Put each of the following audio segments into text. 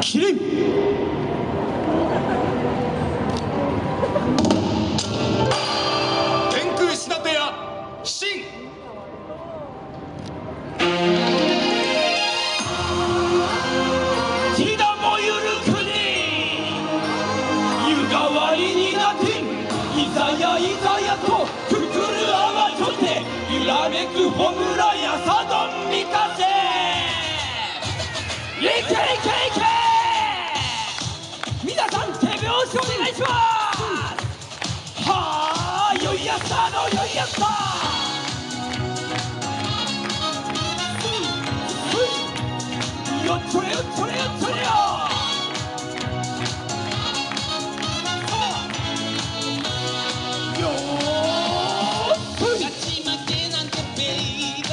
キリン。天空仕立屋新ティダもゆるくに湯代わりになっていざやいざやとくくる泡ちょて揺らめくホムラやさどんみかせいけいけいけ皆さん手拍子お願いしますはあよいやったのよいやったよっちょれよっちょれよっちょれよよー。し勝ち負けなんてベイベ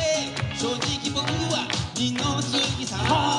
ー正直僕は二の杉さん。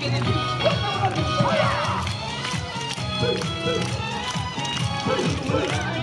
跟着我，跟，